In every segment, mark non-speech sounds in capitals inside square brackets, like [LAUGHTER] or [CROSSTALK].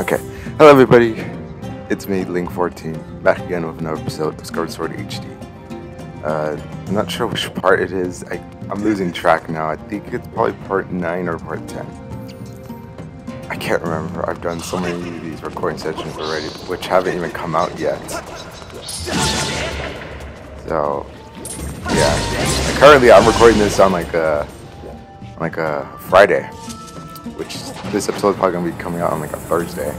Okay. Hello, everybody. It's me, Link14, back again with another episode of Skyward Sword HD. Uh, I'm not sure which part it is. I, I'm losing track now. I think it's probably part 9 or part 10. I can't remember. I've done so many of these recording sessions already, which haven't even come out yet. So, yeah. currently, I'm recording this on like a, like a Friday, which this episode is probably gonna be coming out on like a Thursday.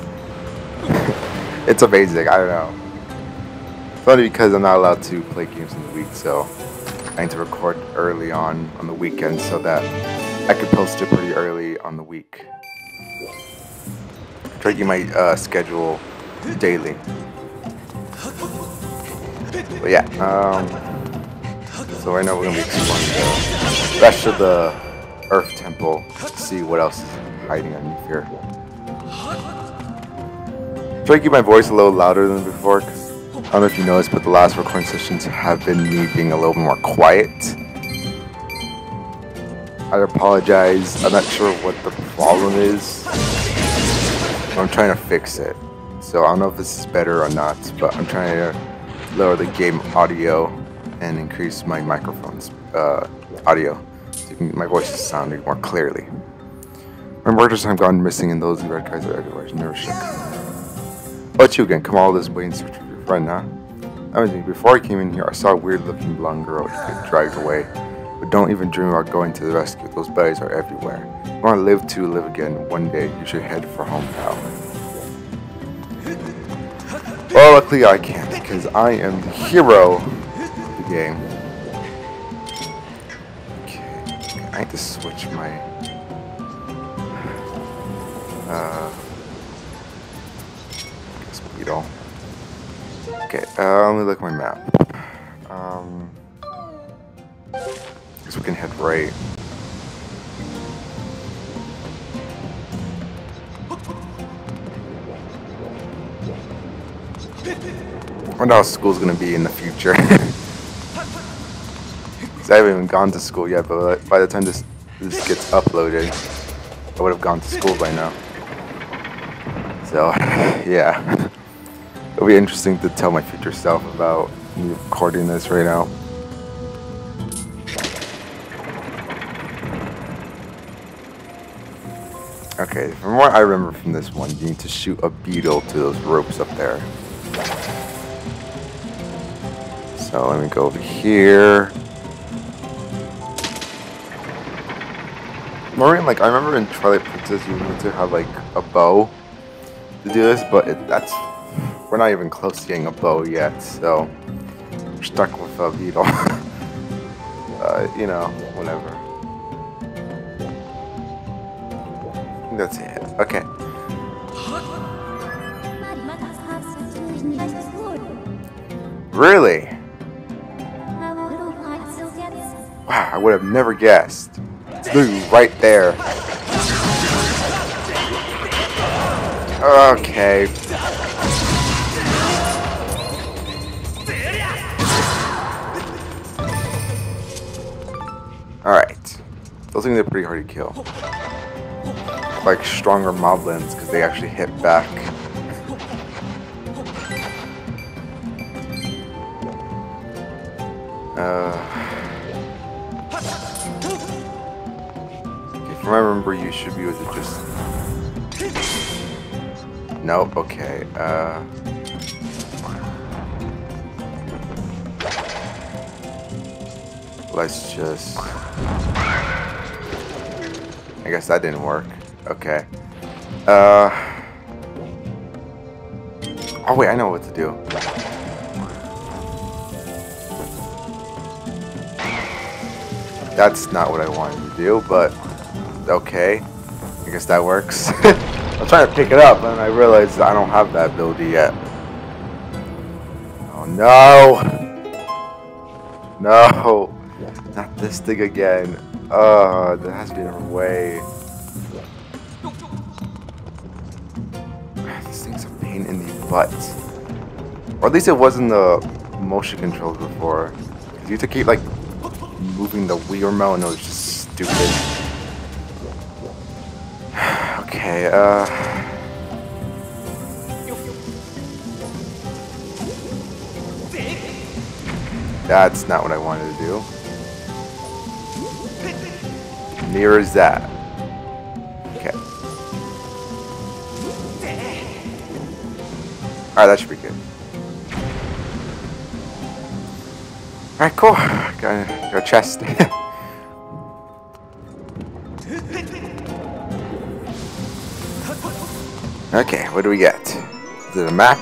[LAUGHS] it's amazing. I don't know. Funny because I'm not allowed to play games in the week, so I need to record early on on the weekend so that I could post it pretty early on the week. Try to get my uh, schedule daily. But yeah, um, so right now we're gonna be exploring the rest of the Earth Temple to see what else is hiding underneath here. Try to keep my voice a little louder than before. Cause I don't know if you noticed, but the last recording sessions have been me being a little more quiet. I apologize. I'm not sure what the problem is. I'm trying to fix it. So I don't know if this is better or not, but I'm trying to lower the game audio and increase my microphone's uh, audio so my voice is sounding more clearly. My murders have gone missing and those red guys are everywhere. It's never shook. But you again, come all this way in search of your friend, huh? I mean, before I came in here, I saw a weird looking blonde girl get dragged away. But don't even dream about going to the rescue. Those baddies are everywhere. If you want to live to live again one day, you should head for home, pal. Well, luckily I can't, because I am the hero of the game. Okay, I need to switch my... Uh... Speedo. Okay, uh, let me look at my map. Um... I Guess we can head right. I wonder how school's gonna be in the future. [LAUGHS] I haven't even gone to school yet, but by the time this this gets uploaded, I would have gone to school by now. So, [LAUGHS] yeah. It'll be interesting to tell my future self about me recording this right now. Okay, from what I remember from this one, you need to shoot a beetle to those ropes up there. So let me go over here. Maureen, like I remember in Twilight Princess, you need to have like a bow to do this, but it, that's we're not even close to getting a bow yet, so we're stuck with a beetle. [LAUGHS] uh, you know, whatever. That's it. Okay. Really? Wow, I would have never guessed. It's right there. Okay. Alright. Those things are pretty hard to kill. Like stronger moblins because they actually hit back. Uh, if I remember, you Nope. Okay. Uh. Let's just. I guess that didn't work. Okay. Uh. Oh wait, I know what to do. That's not what I wanted to do, but okay. I guess that works. [LAUGHS] I'm trying to pick it up, and I realized I don't have that ability yet. Oh no! No! Not this thing again. Uh, there has to be another way. This thing's a pain in the butt. Or at least it wasn't the motion controls before. You have to keep like moving the wheel and it was just stupid. Okay, uh... That's not what I wanted to do. Near as that. Okay. Alright, that should be good. Alright, cool. Got a, chest. [LAUGHS] okay, what do we get? Is it a map?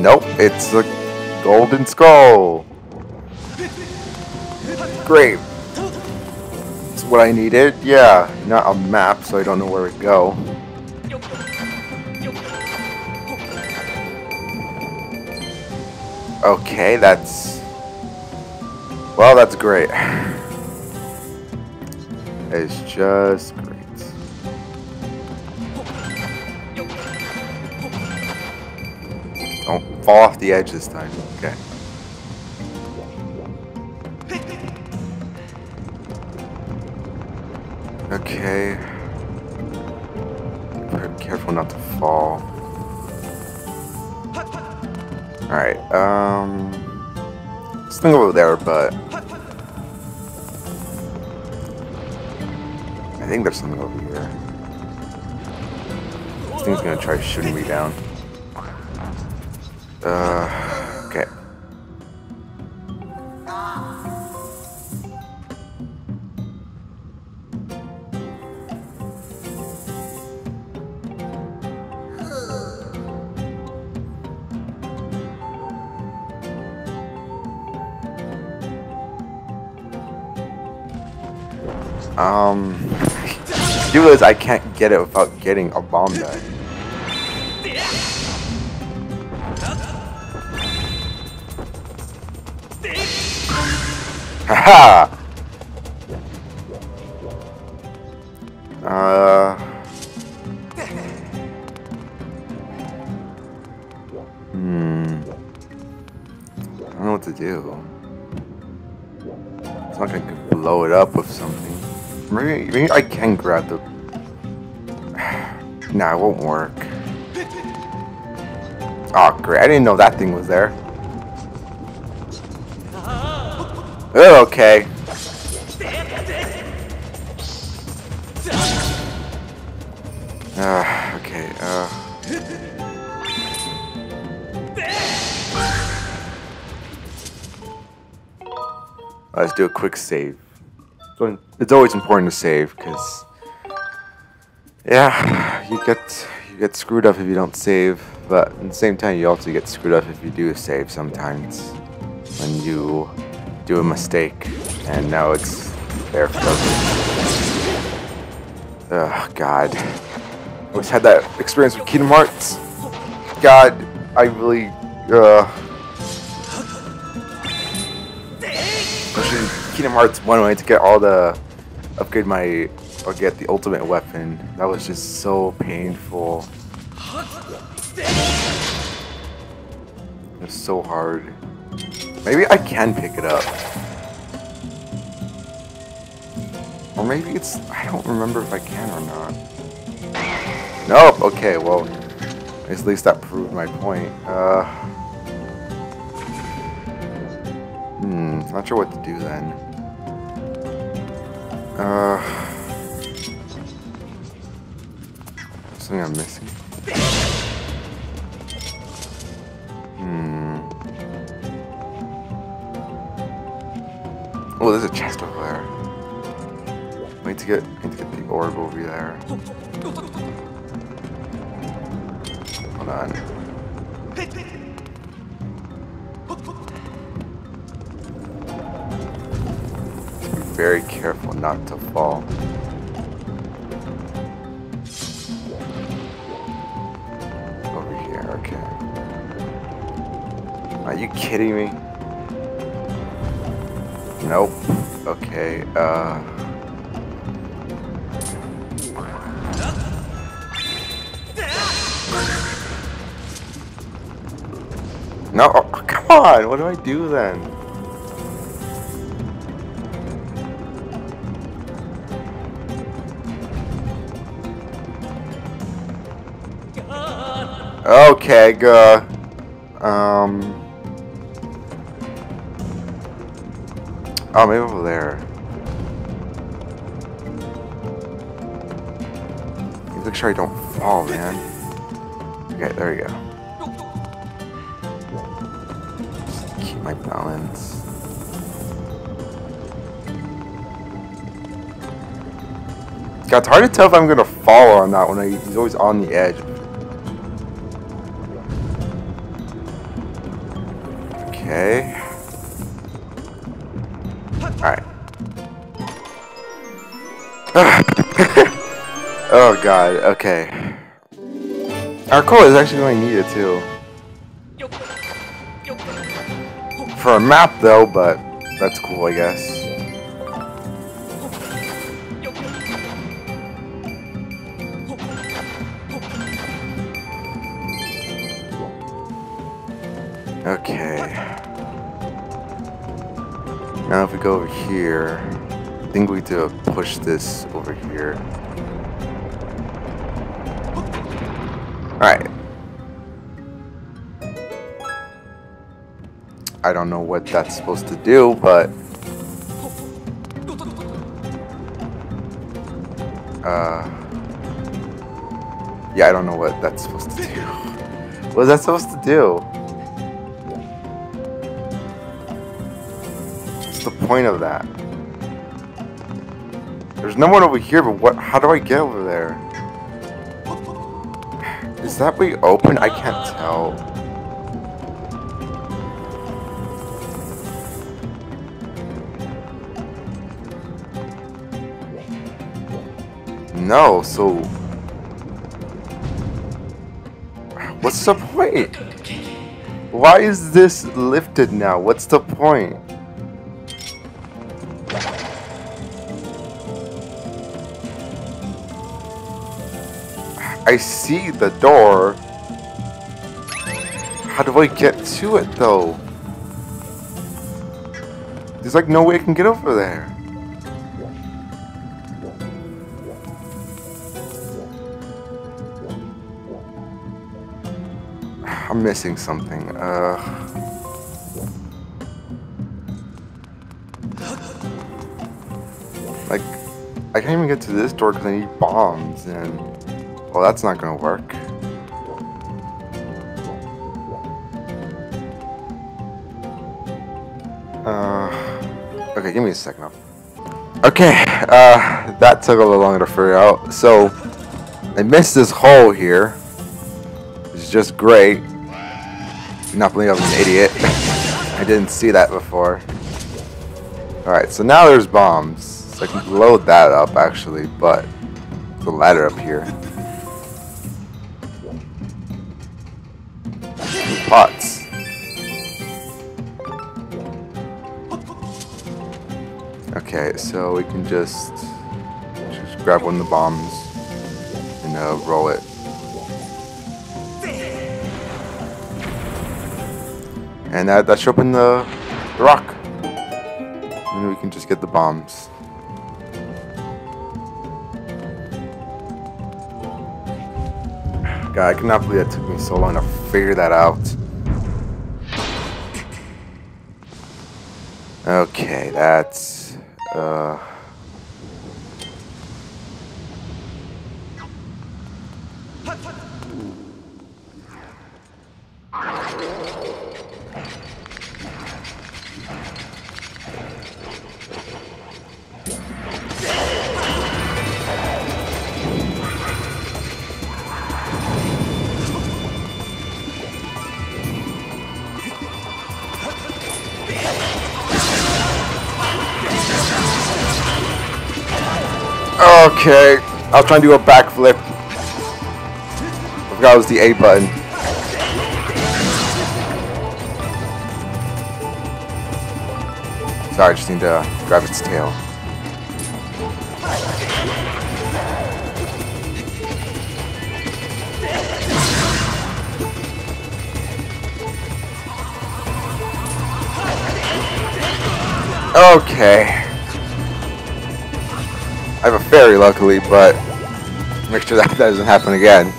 Nope, it's a golden skull. Great. It's what I needed. Yeah, not a map, so I don't know where to go. Okay, that's... Well, that's great. [SIGHS] It's just great. Fall off the edge this time. Okay. Okay. Be careful not to fall. Alright, um... Something over there, but... I think there's something over here. This thing's gonna try shooting me down. Uh, okay. Um, do is I can't get it without getting a bomb done. Haha! uh... Hmm... I don't know what to do. It's not gonna blow it up with something. Maybe, maybe I can grab the... [SIGHS] nah, it won't work. Oh, great. I didn't know that thing was there. Oh, okay. Uh, okay, uh... Let's do a quick save. It's always important to save, because... Yeah, you get you get screwed up if you don't save, but at the same time you also get screwed up if you do save sometimes. When you do a mistake, and now it's there for Oh, God. I always had that experience with Kingdom Hearts. God, I really, uh... Especially Kingdom Hearts 1 when I had to get all the... Upgrade my... Or get the ultimate weapon. That was just so painful. It was so hard. Maybe I can pick it up. Or maybe it's... I don't remember if I can or not. Nope, okay, well... At least that proved my point. Uh... Hmm, not sure what to do then. Uh... Something I'm missing. Oh, there's a chest over there. I need to get, need to get the orb over there. Hold on. Be very careful not to fall. Over here, okay. Are you kidding me? Nope. Okay, uh... No, oh, come on! What do I do then? Okay, go. Um. Oh, maybe over there. Make sure I don't fall, man. Okay, there you go. Just keep my balance. God, it's hard to tell if I'm gonna fall on that one. He's always on the edge. Oh god, okay. Our call is actually going to need it too. For a map though, but that's cool I guess. Okay. Now if we go over here, I think we to push this over here. Alright. I don't know what that's supposed to do, but... Uh... Yeah, I don't know what that's supposed to do. [LAUGHS] What is that supposed to do? What's the point of that? There's no one over here, but what? How do I get over there? Is that way open? I can't tell. No, so... What's the point? Why is this lifted now? What's the point? I see the door. How do I get to it though? There's like no way I can get over there. I'm missing something. Uh Like I can't even get to this door because I need bombs and well, that's not gonna work. Uh, okay, give me a second. Okay, uh, that took a little longer to figure out. So, I missed this hole here. Is just great. Not believe I was an idiot. [LAUGHS] I didn't see that before. Alright, so now there's bombs. So I can load that up, actually, but the ladder up here. Pots. Okay, so we can just, just grab one of the bombs and uh, roll it. And that, that should open the, the rock. And we can just get the bombs. God, I cannot believe it took me so long to figure that out. Okay, that's... Uh... Okay, I was trying to do a backflip. I forgot it was the A button. Sorry, I just need to grab its tail. Okay. I have a fairy, luckily, but make sure that [LAUGHS] doesn't happen again.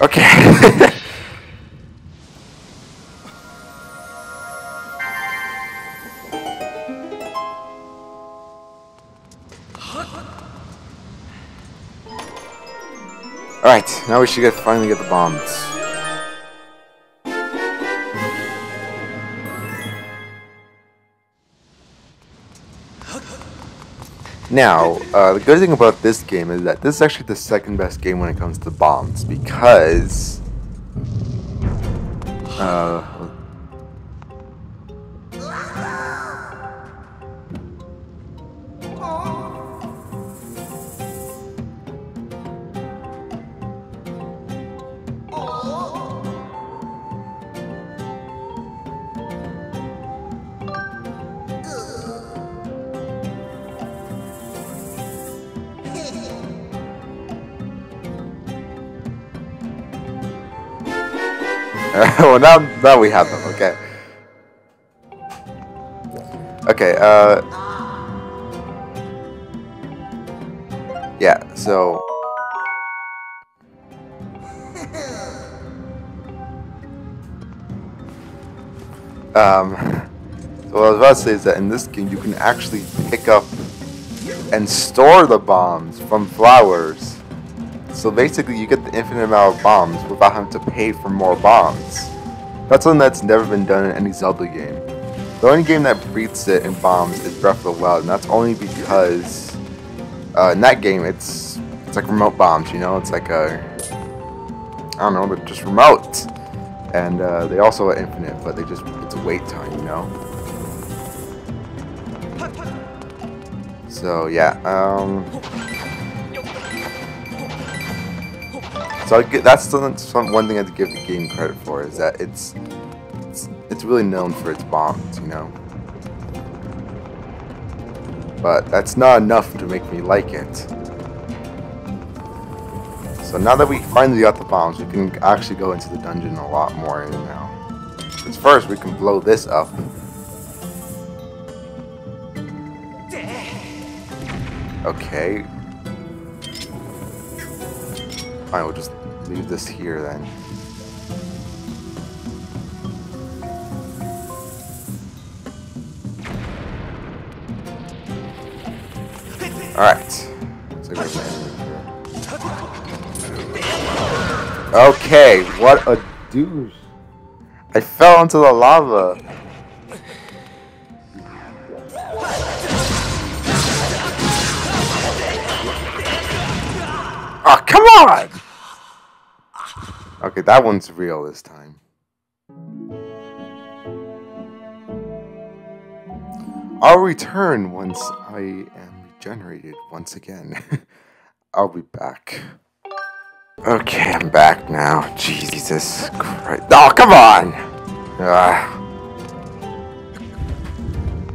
Okay. [LAUGHS] Alright, now we should get, finally get the bombs. Now, uh, the good thing about this game is that this is actually the second best game when it comes to bombs because uh, well, now, now we have them, okay. Okay, uh... Yeah, so... Um, so what I was about to say is that in this game you can actually pick up and store the bombs from flowers so basically, you get the infinite amount of bombs without having to pay for more bombs. That's something that's never been done in any Zelda game. The only game that beats it in bombs is Breath of the Wild, and that's only because uh, in that game it's it's like remote bombs, you know? It's like a I don't know, but just remote, and uh, they also are infinite, but they just it's a wait time, you know? So yeah, um, So get, that's some, one thing I have to give the game credit for is that it's, it's it's really known for its bombs, you know. But that's not enough to make me like it. So now that we finally got the bombs, we can actually go into the dungeon a lot more now. Because first we can blow this up. Okay. Fine, we'll just leave this here then. Alright. Okay, what a douche. I fell into the lava. Oh, come on! Okay, that one's real this time. I'll return once I am regenerated once again. [LAUGHS] I'll be back. Okay, I'm back now. Jesus Christ. Oh, come on! Ah.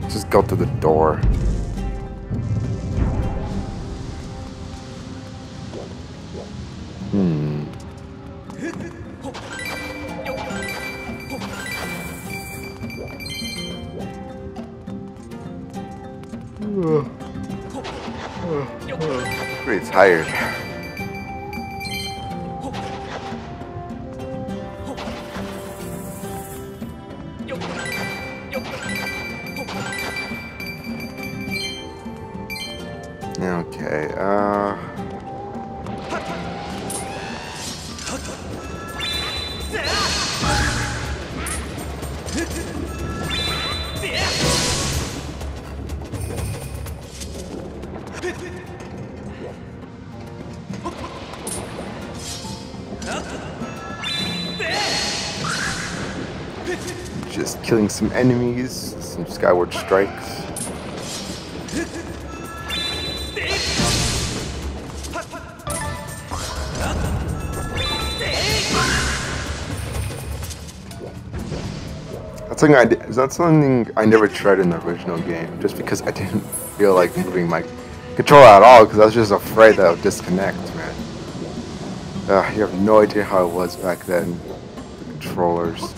Just go through the door. Pretty tired. Killing some enemies, some skyward strikes. That's something I did, that's something I never tried in the original game, just because I didn't feel like moving my controller at all, because I was just afraid that I would disconnect, man. Uh, you have no idea how it was back then. The controllers,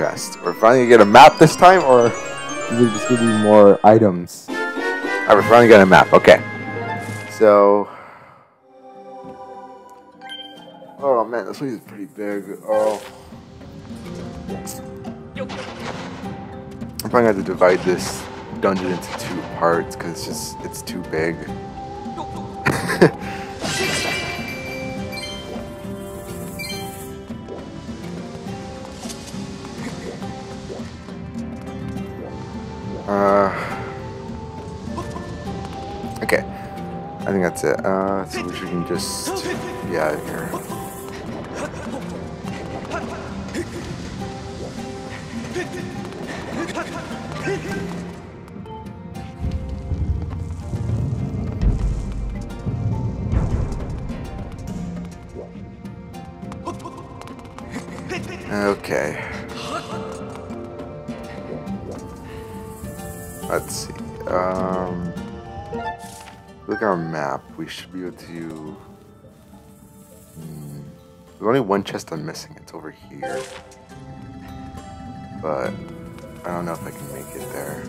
chest. We're finally gonna get a map this time, or is it just gonna be more items? Alright, we're finally getting a map. Okay. So. Oh man, this place is pretty big. Oh. I'm probably gonna have to divide this dungeon into two parts because it's just it's too big. [LAUGHS] Uh, so we can just be out of here. Our map. We should be able to. Hmm, there's only one chest I'm missing. It's over here. But I don't know if I can make it there.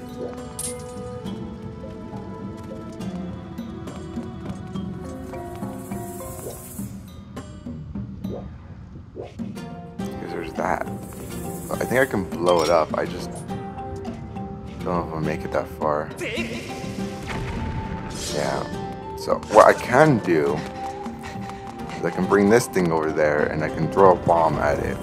Because there's that. I think I can blow it up. I just don't know if I'll make it that far. Yeah. So what I can do is I can bring this thing over there and I can throw a bomb at it.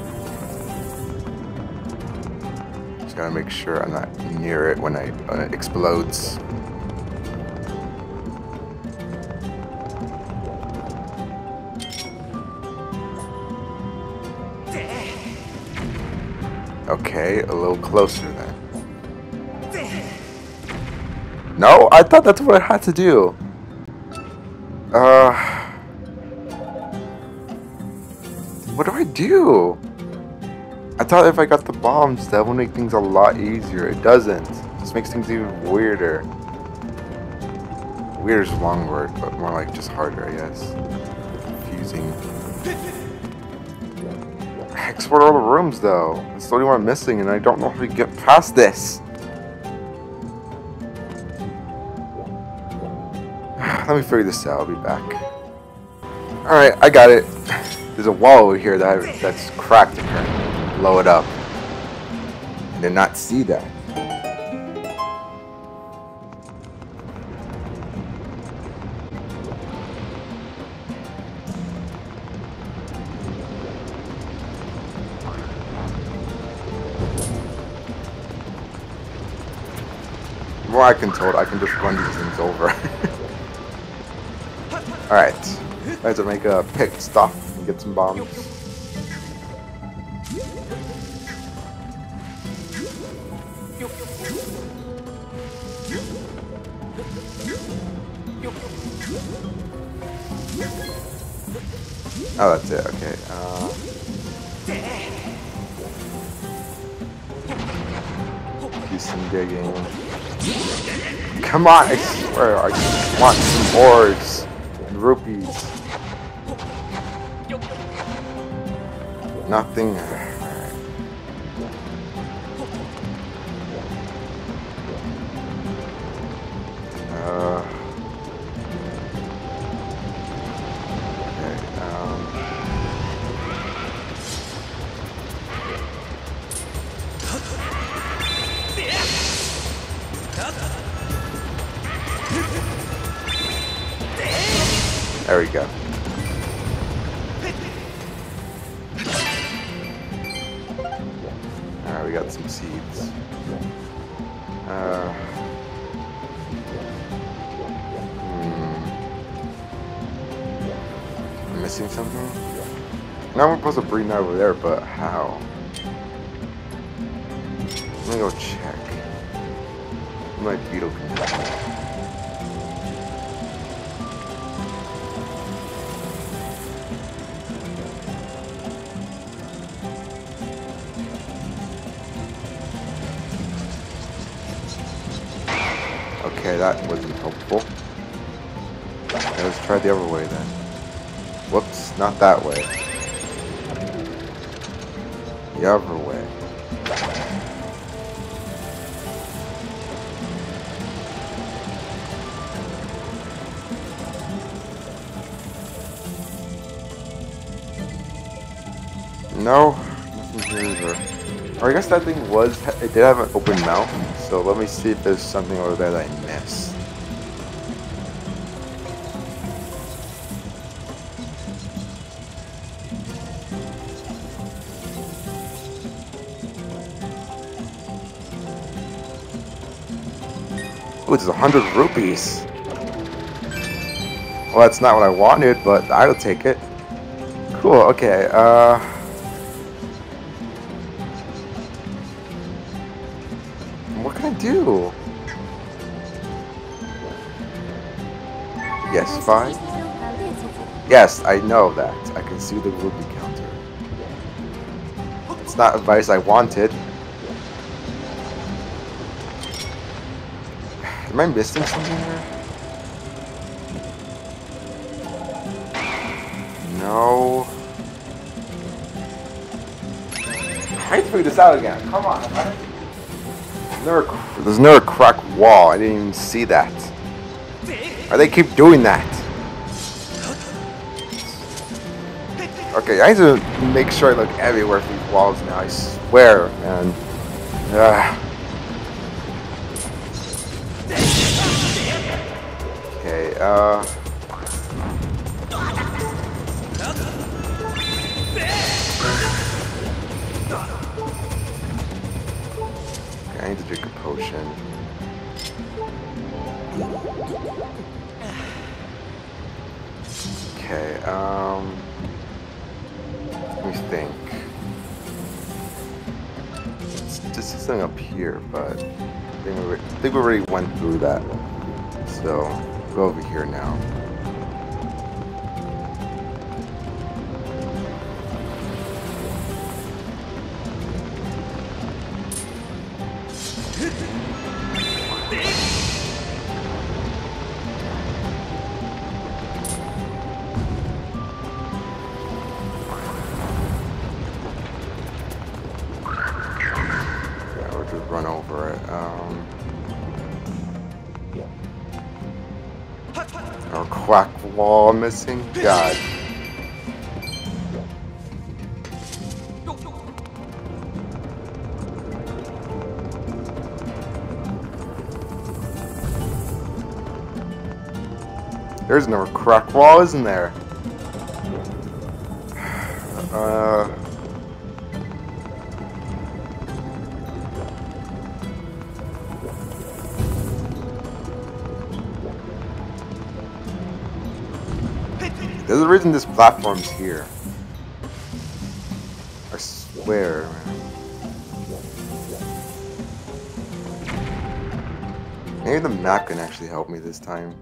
Just gotta make sure I'm not near it when, I, when it explodes. Okay, a little closer then. No, I thought that's what I had to do. Uh, what do I do? I thought if I got the bombs, that would make things a lot easier. It doesn't. Just makes things even weirder. Weird is a long word, but more like just harder, I guess. Confusing. I explored all the rooms, though. It's the only one I'm missing, and I don't know how to get past this. Me figure this out. I'll be back. Alright, I got it. There's a wall over here that I, that's cracked apparently. Blow it up. I did not see that. More I can told, I can just run these things over. Alright. I have to make a pick, stop and get some bombs. Oh, that's it. Okay. Uh, do some digging. Come on! I swear, I want some ores Nothing. That over there, but how? Let me go check. My beetle can. Okay, that wasn't helpful. Okay, let's try the other way then. Whoops, not that way the other way. No, nothing here either. Or I guess that thing was, it did have an open mouth, so let me see if there's something over there that I missed. Oh, it's a hundred rupees. Well, that's not what I wanted, but I'll take it. Cool, okay, uh... What can I do? Yes, fine. Yes, I know that. I can see the rupee counter. It's not advice I wanted. Am I missing something here? No. I need to figure this out again. Come on. There's never, a cracked wall. I didn't even see that. Why they keep doing that? Okay, I need to make sure I look everywhere for these walls now. I swear, man. Ugh. Okay, I need to drink a potion. Okay, um... Let me think. This just something up here, but I think, we, already went through that. So, over here now. Wall missing? God. There's no crack wall, isn't there? Reason this platform's here. I swear. Maybe the map can actually help me this time.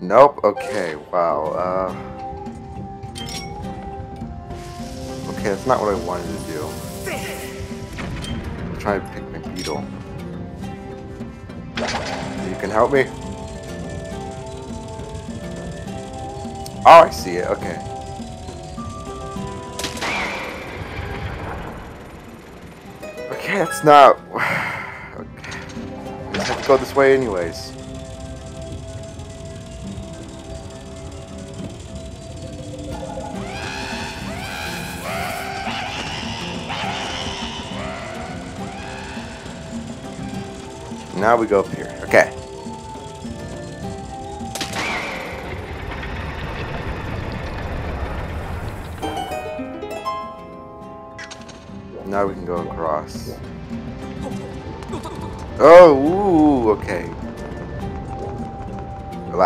Nope, okay, wow, uh... Okay, that's not what I wanted to do. I'm trying to pick my beetle. You can help me? Oh, I see it. Okay. Okay, that's not. [SIGHS] Okay. I have to go this way, anyways. Now we go up here.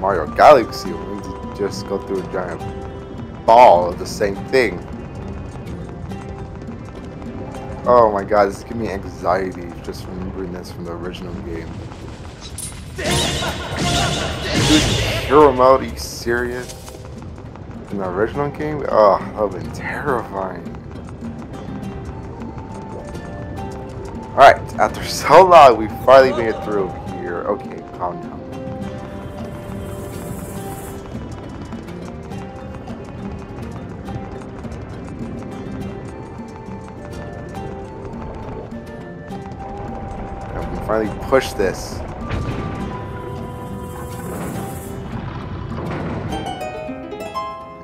Mario Galaxy when we just go through a giant ball of the same thing. Oh my god, this is giving me anxiety just remembering this from the original game. Hero mode, are you serious? In the original game? Oh, that would have been terrifying. Alright, after [LAUGHS] so long, we finally made it through here. Okay, calm down. Finally push this.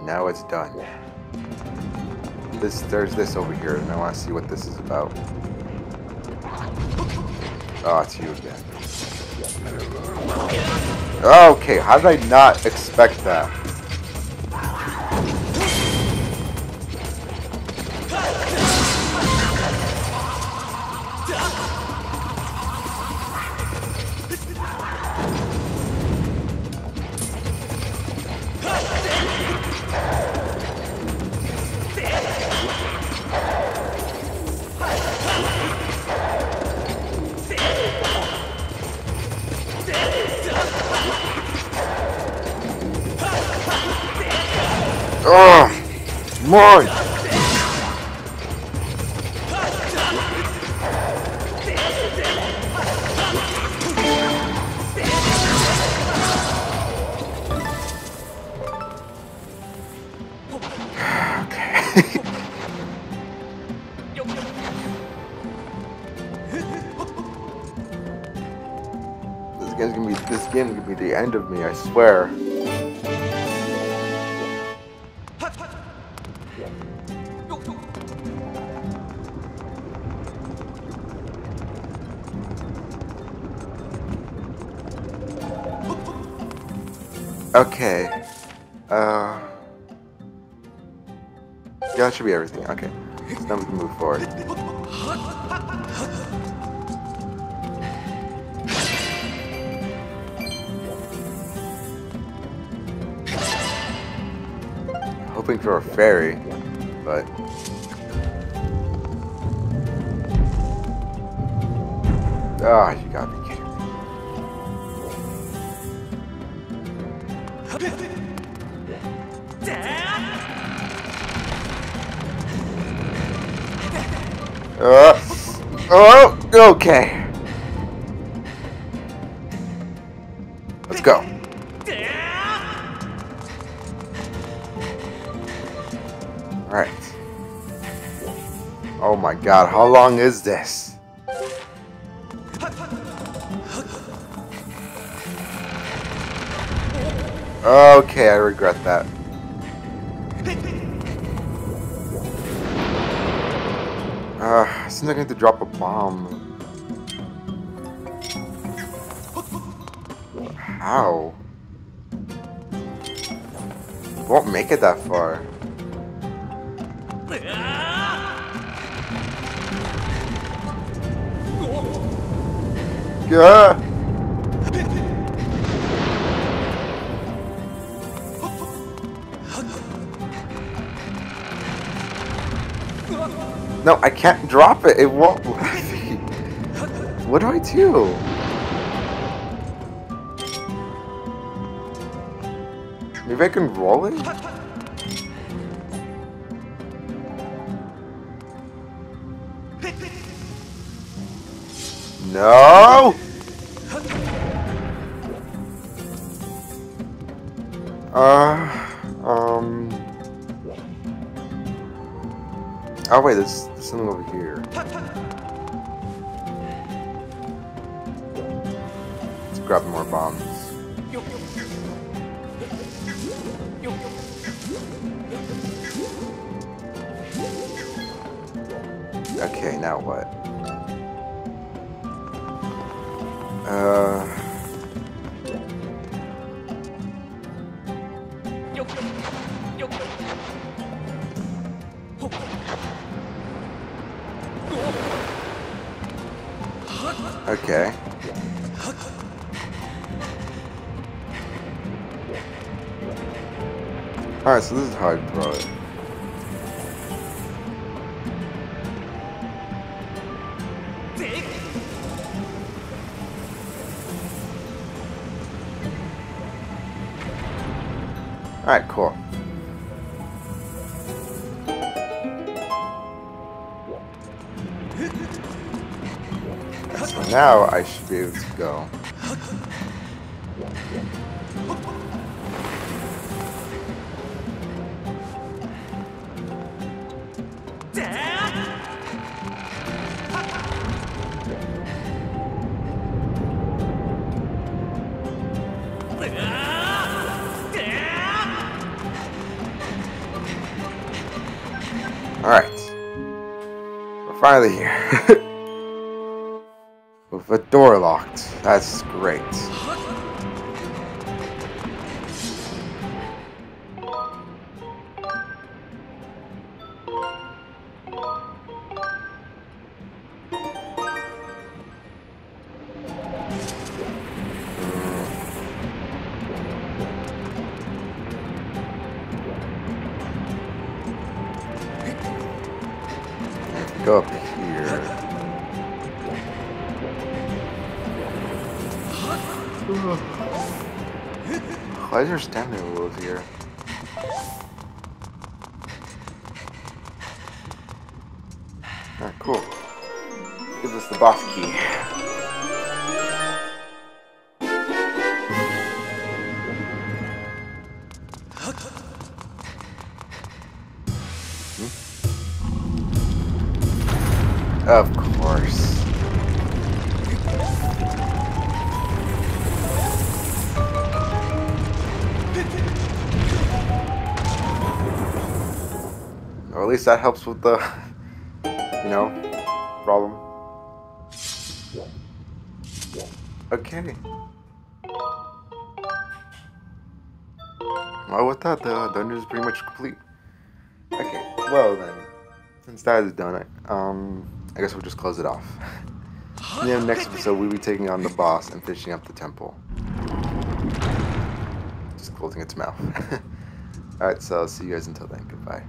Now it's done. This there's this over here, and I want to see what this is about. Oh, it's you again. Okay, how did I not expect that? Ah, oh, mine. Okay. this game's gonna be this game's gonna be the end of me, I swear. That should be everything. Okay. Now we can move forward. Hoping for a fairy, but. Ah, you gotta be kidding me. Uh, oh, okay. Let's go. Alright. Oh my god, how long is this? Okay, I regret that. Seems like I need to drop a bomb. How? Won't make it that far. Yeah. No, I can't drop it. It won't let [LAUGHS] me. What do I do? Maybe I can roll it? No! Uh, um... Oh wait, there's something over here. Let's grab more bombs. Okay, now what? Uh... Alright, so this is I throw it. Alright, cool. So now I should be able to go. We're finally here. [LAUGHS] With a door locked. That's Up here. Why is there standing rules here? Alright, cool. Give us the boss key. Least that helps with the, you know, problem. Okay. Well, with that, the dungeon is pretty much complete. Okay, well then, since that is done, um, I guess we'll just close it off. In the next episode, we'll be taking on the boss and finishing up the temple. Just closing its mouth. [LAUGHS] Alright, so I'll see you guys until then. Goodbye.